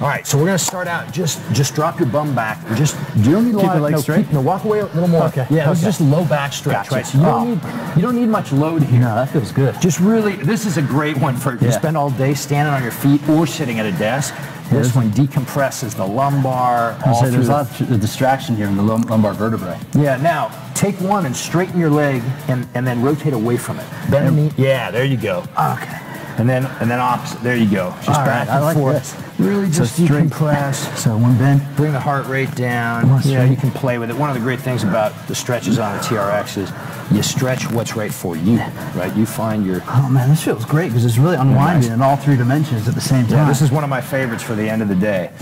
All right, so we're gonna start out. Just just drop your bum back. Just you don't need a Keep lot of legs no, straight? keep- no, walk away a little more. Okay, Yeah, it's okay. just low back stretch, Gotcha. right? So you don't Oh. need you don't need much load here. No, that feels good. Just really, this is a great one for you Yeah. spend all day standing on your feet or sitting at a desk. This one decompresses the lumbar. I all say there's a lot of distraction here in the lumbar vertebrae. Yeah, now take one and straighten your leg and, and then rotate away from it. Bend the knee. Yeah, there you go. Okay. And then and then opposite. There you go. Just All back right, I and like forth. this. Really just straight. decompress. So one bend. Bring the heart rate down. More You can play with it. One of the great things about the stretches on the TRX is you stretch what's right for you, right? You find your. Oh man, this feels great because it's really unwinding in all three dimensions at the same time. Yeah, this is one of my favorites for the end of the day.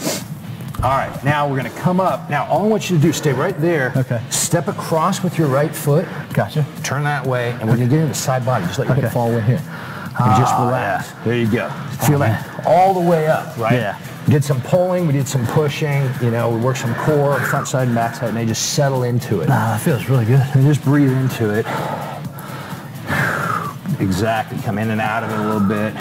All right, now we're going to come up. Now, all I want you to do, is stay right there. Okay. Step across with your right foot. Gotcha. Turn that way, and we're going to get into side body. Just let your Okay. fall in here. And just Ah, relax. There you go. Feel Oh, that all the way up, right? Yeah. Did some pulling, we did some pushing, you know, we worked some core, front side and back side, and they just settle into it. Ah, that feels really good. And just breathe into it. Exactly. Come in and out of it a little bit.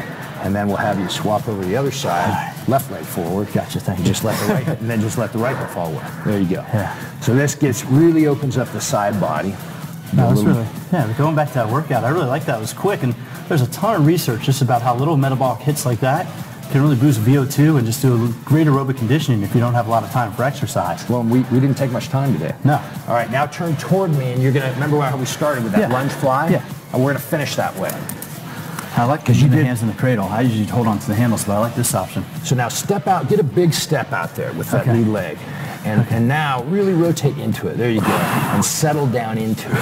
And then we'll have you swap over the other side. Left leg forward. Gotcha, thank you. Just let the right and then just let the right one fall away. There you go. Yeah. So this gets really opens up the side body. No, that's really, yeah, going back to that workout, I really like that. It was quick, and there's a ton of research just about how little metabolic hits like that can really boost VO2 and just do a great aerobic conditioning if you don't have a lot of time for exercise. Well, we, we didn't take much time today. No. All right, now turn toward me, and you're gonna remember how we started with that Yeah. lunge fly. Yeah. And we're gonna finish that way. I like Because you the did- hands in the cradle. I usually hold on to the handles, but I like this option. So now step out, get a big step out there with that Okay. lead leg. And, and now really rotate into it. There you go. And settle down into it.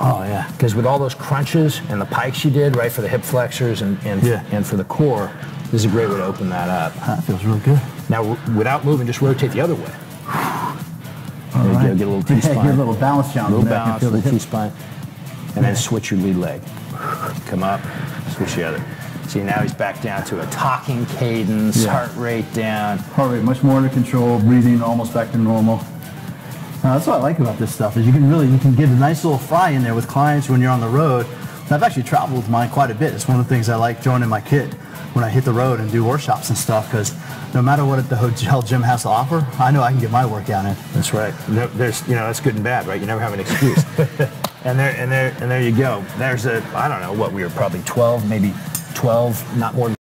Oh yeah. Because with all those crunches and the pikes you did, right, for the hip flexors and, and, Yeah. and for the core, this is a great way to open that up. That feels real good. Now, without moving, just rotate the other way. There you go. Get a little T-spine. get a little balance challenge little there. I balance, feel the little. T-spine. And then switch your lead leg. Come up, switch the other. See, now he's back down to a talking cadence, Yeah. heart rate down. Heart rate much more under control, breathing almost back to normal. Uh, that's what I like about this stuff is you can really you can get a nice little fry in there with clients when you're on the road. And I've actually traveled with mine quite a bit. It's one of the things I like joining my kit when I hit the road and do workshops and stuff because no matter what the hotel gym has to offer, I know I can get my workout in. That's right. No, there's, you know, that's good and bad, right? You never have an excuse. and there, and there, and there you go. There's a, I don't know what we were probably 12, maybe 12, not more than